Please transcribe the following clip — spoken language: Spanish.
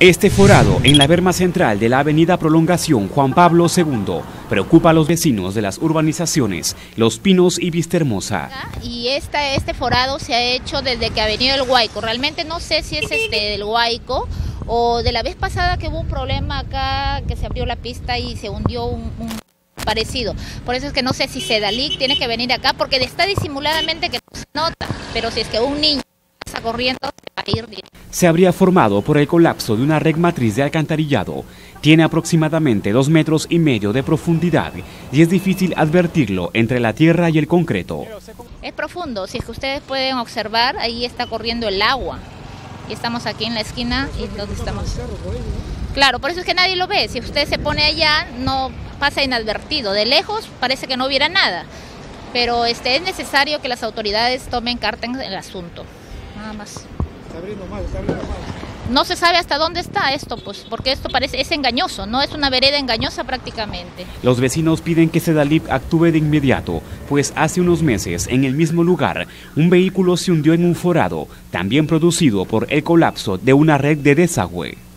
Este forado en la berma central de la avenida Prolongación Juan Pablo II preocupa a los vecinos de las urbanizaciones Los Pinos y Vistahermosa. Y esta, este forado se ha hecho desde que ha venido el Huayco. Realmente no sé si es este del Huayco o de la vez pasada que hubo un problema acá, que se abrió la pista y se hundió un, parecido. Por eso es que no sé si Sedalic tiene que venir acá porque está disimuladamente que no se nota, pero si es que un niño está corriendo, se habría formado por el colapso de una red matriz de alcantarillado. Tiene aproximadamente dos metros y medio de profundidad y es difícil advertirlo entre la tierra y el concreto. Es profundo, si es que ustedes pueden observar, ahí está corriendo el agua. Y estamos aquí en la esquina y donde estamos. Claro, por eso es que nadie lo ve. Si usted se pone allá, no pasa inadvertido. De lejos parece que no hubiera nada. Pero este, es necesario que las autoridades tomen carta en el asunto. Nada más. No se sabe hasta dónde está esto, pues, porque esto parece es engañoso, no es una vereda engañosa prácticamente. Los vecinos piden que Sedalip actúe de inmediato, pues hace unos meses en el mismo lugar un vehículo se hundió en un forado, también producido por el colapso de una red de desagüe.